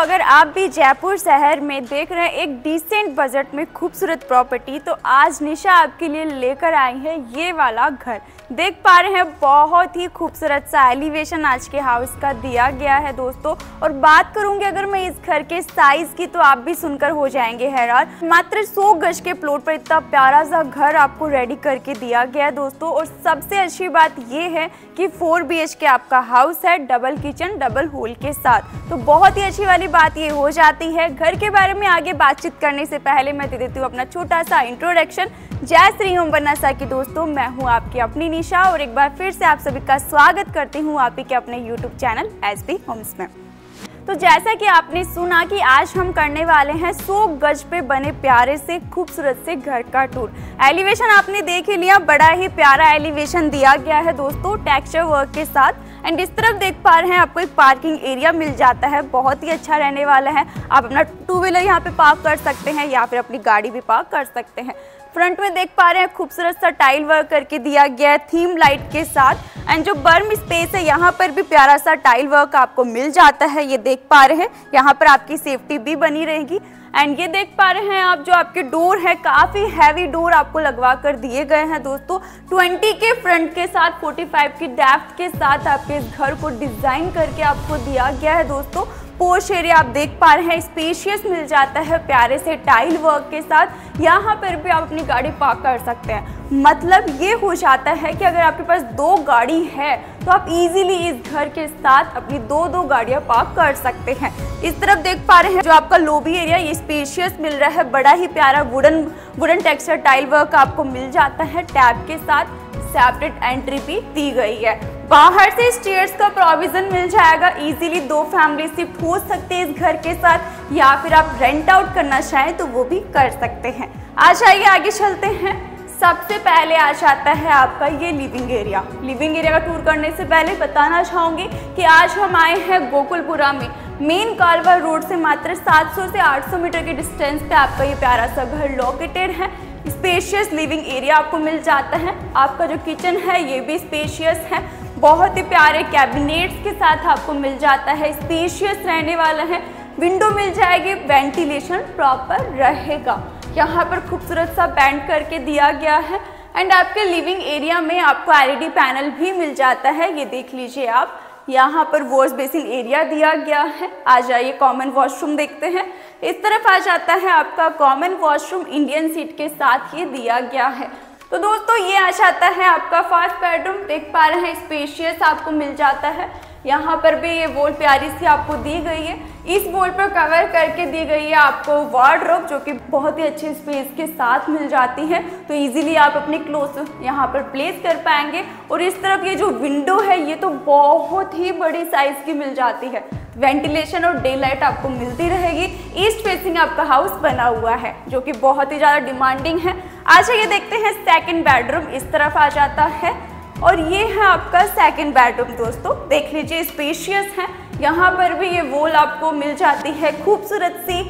अगर आप भी जयपुर शहर में देख रहे हैं एक डिसेंट बजट में खूबसूरत प्रॉपर्टी तो आज निशा आपके लिए लेकर आई है ये वाला घर। देख पा रहे हैं बहुत ही खूबसूरत सा एलिवेशन आज के हाउस का दिया गया है दोस्तों। और बात करूँगी अगर मैं इस घर के साइज़ की तो आप भी सुनकर हो जाएँगे हैरान। मात्र 100 गज के प्लॉट पर इतना प्यारा सा घर आपको रेडी करके दिया गया है दोस्तों। और सबसे अच्छी बात ये है कि फोर बी के आपका हाउस है डबल किचन डबल होल के साथ। तो बहुत ही अच्छी वाली बात ये हो जाती है। घर के बारे में आगे बातचीत करने से पहले मैं दे देती हूँ अपना छोटा सा इंट्रोडक्शन जय श्री ओम सा की दोस्तों, मैं हूँ आपकी अपनी निशा और एक बार फिर से आप सभी का स्वागत करती हूँ आप ही के अपने YouTube channel S B Homes में। तो जैसा कि आपने सुना कि आज हम करने वाले हैं 100 गज पे बने प्यारे से खूबसूरत से घर का टूर एलिवेशन आपने देख ही लिया, बड़ा ही प्यारा एलिवेशन दिया गया है दोस्तों टेक्सचर वर्क के साथ। एंड इस तरफ़ देख पा रहे हैं आपको एक पार्किंग एरिया मिल जाता है, बहुत ही अच्छा रहने वाला है। आप अपना टू व्हीलर यहाँ पे पार्क कर सकते हैं या फिर अपनी गाड़ी भी पार्क कर सकते हैं। फ्रंट में देख पा रहे हैं, खूबसूरत सा टाइल वर्क करके दिया गया है, थीम लाइट के साथ। एंड जो बर्म स्पेस है, यहाँ पर भी प्यारा सा टाइल वर्क आपको मिल जाता है, ये देख पा रहे हैं। यहाँ पर आपकी सेफ्टी भी बनी रहेगी। एंड ये देख पा रहे हैं आप, जो आपके डोर है, काफ़ी हैवी डोर आपको लगवा कर दिए गए हैं दोस्तों। 20 के फ्रंट के साथ 45 की डेफ्थ के साथ आपके इस घर को डिज़ाइन करके आपको दिया गया है दोस्तों। पोर्श एरिया आप देख पा रहे हैं। स्पेशियस मिल जाता है प्यारे से टाइल वर्क के साथ। यहाँ पर भी आप अपनी गाड़ी पार्क कर सकते हैं। मतलब ये हो जाता है कि अगर आपके पास दो गाड़ी है तो आप इजीली इस घर के साथ अपनी दो दो गाड़ियाँ पार्क कर सकते हैं। इस तरफ़ देख पा रहे हैं जो आपका लोबी एरिया ये स्पेशियस मिल रहा है। बड़ा ही प्यारा wooden wooden texture tile work आपको मिल जाता है टैब के साथ। सेपरेट एंट्री भी दी गई है। बाहर से स्टेयर्स का प्रोविज़न मिल जाएगा। इजीली दो फैमिली शिफ्ट हो सकते हैं इस घर के साथ, या फिर आप रेंट आउट करना चाहें तो वो भी कर सकते हैं। आ जाइए आगे चलते हैं। सबसे पहले आ जाता है आपका ये लिविंग एरिया लिविंग एरिया का टूर करने से पहले बताना चाहूँगी कि आज हम आए हैं गोकुलपुरा में। मेन कालवा रोड से मात्र 700 से 800 मीटर के डिस्टेंस पे आपका ये प्यारा सा घर लोकेटेड है। स्पेशियस लिविंग एरिया आपको मिल जाता है। आपका जो किचन है, ये भी स्पेशियस है। बहुत ही प्यारे कैबिनेट्स के साथ आपको मिल जाता है। स्पेशियस रहने वाला है। विंडो मिल जाएगी। वेंटिलेशन प्रॉपर रहेगा। यहाँ पर खूबसूरत सा बैंड करके दिया गया है। एंड आपके लिविंग एरिया में आपको एलईडी पैनल भी मिल जाता है। ये देख लीजिए आप। यहाँ पर वॉश बेसिन एरिया दिया गया है। आ जाइए कॉमन वॉशरूम देखते हैं। इस तरफ़ आ जाता है आपका कॉमन वॉशरूम इंडियन सीट के साथ ये दिया गया है। तो दोस्तों, ये आ जाता है आपका फ़र्स्ट बेडरूम देख पा रहे हैं स्पेशियस आपको मिल जाता है। यहाँ पर भी ये वॉल प्यारी सी आपको दी गई है। इस वॉल पर कवर करके दी गई है आपको वार्ड्रोब जो कि बहुत ही अच्छे स्पेस के साथ मिल जाती है। तो इजीली आप अपने क्लोथ यहाँ पर प्लेस कर पाएँगे। और इस तरफ़ ये जो विंडो है, ये तो बहुत ही बड़ी साइज़ की मिल जाती है। वेंटिलेशन और डे लाइट आपको मिलती रहेगी। ईस्ट फेसिंग आपका हाउस बना हुआ है, जो कि बहुत ही ज़्यादा डिमांडिंग है। अच्छा ये देखते हैं सेकंड बेडरूम इस तरफ़ आ जाता है। और ये है आपका सेकेंड बेडरूम दोस्तों। देख लीजिए स्पेशियस है। यहाँ पर भी ये वॉल आपको मिल जाती है। खूबसूरत सी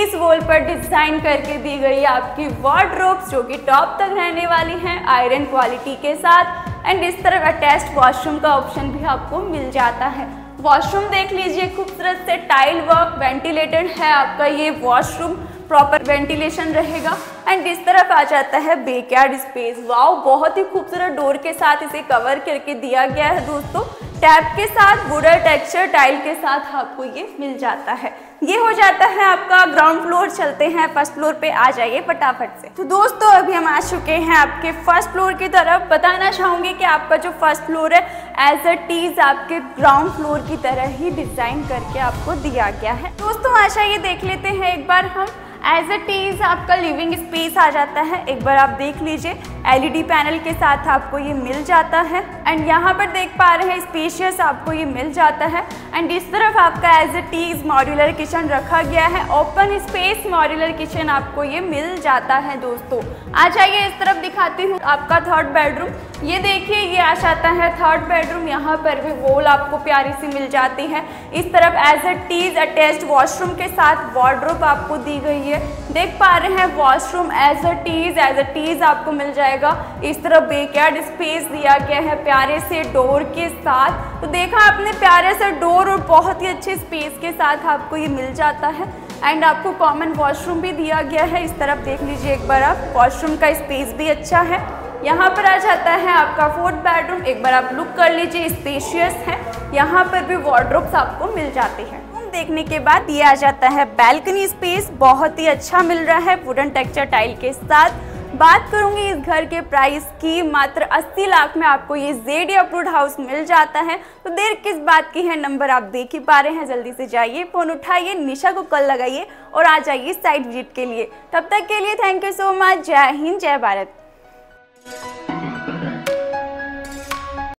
इस वॉल पर डिज़ाइन करके दी गई है आपकी वार्ड्रोब्स जो कि टॉप तक रहने वाली हैं आयरन क्वालिटी के साथ। एंड इस तरह अटैच्ड वॉशरूम का ऑप्शन भी आपको मिल जाता है। वॉशरूम देख लीजिए, खूबसूरत से टाइल वर्क वेंटिलेटेड है आपका ये वॉशरूम प्रॉपर वेंटिलेशन रहेगा। एंड इस तरफ़ आ जाता है बेकयार्ड स्पेस वाओ बहुत ही खूबसूरत डोर के साथ इसे कवर करके दिया गया है दोस्तों। टैप के साथ वुडर टेक्सचर टाइल के साथ आपको ये मिल जाता है। ये हो जाता है आपका ग्राउंड फ्लोर चलते हैं फ़र्स्ट फ्लोर पे, आ जाइए फटाफट से। तो दोस्तों, अभी हम आ चुके हैं आपके फ़र्स्ट फ्लोर की तरफ़। बताना चाहूँगी कि आपका जो फ़र्स्ट फ्लोर है एज अ टीज आपके ग्राउंड फ्लोर की तरह ही डिज़ाइन करके आपको दिया गया है। दोस्तों, आशा ये देख लेते हैं एक बार हम। एज अ टीज आपका लिविंग स्पेस आ जाता है। एक बार आप देख लीजिए। एलईडी पैनल के साथ आपको ये मिल जाता है। एंड यहाँ पर देख पा रहे हैं स्पेशियस आपको ये मिल जाता है। एंड इस तरफ़ आपका as it is modular kitchen रखा गया है। ओपन स्पेस मॉड्यूलर किचन आपको ये मिल जाता है दोस्तों। आ जाइए इस तरफ़ दिखाती हूँ आपका थर्ड बेडरूम ये देखिए, ये आ जाता है थर्ड बेडरूम यहाँ पर भी वॉल आपको प्यारी सी मिल जाती है। इस तरफ़ as it is attached washroom के साथ वार्ड्रोप आपको दी गई है। देख पा रहे हैं washroom as it is as it is आपको मिल जाएगा। इस तरह बेकयार्ड स्पेस दिया गया है प्यारे से डोर के साथ। तो देखा आपने, प्यारे से डोर और बहुत ही अच्छे स्पेस के साथ आपको ये मिल जाता है। एंड आपको कॉमन वॉशरूम भी दिया गया है। इस तरफ़ देख लीजिए एक बार आप वॉशरूम का स्पेस भी अच्छा है। यहाँ पर आ जाता है आपका फोर्थ बेडरूम एक बार आप लुक कर लीजिए स्पेशियस है। यहाँ पर भी वार्ड्रोब्स आपको मिल जाते हैं। देखने के बाद ये आ जाता है बैल्कनी स्पेस बहुत ही अच्छा मिल रहा है वुडन टेक्चर टाइल के साथ। बात करूँगी इस घर के प्राइस की। मात्र 80 लाख में आपको ये जेडी अप्रूव हाउस मिल जाता है। तो देर किस बात की है? नंबर आप देख ही पा रहे हैं। जल्दी से जाइए फ़ोन उठाइए, निशा को कल लगाइए और आ जाइए साइड विज़िट के लिए। तब तक के लिए थैंक यू सो मच जय हिंद, जय भारत।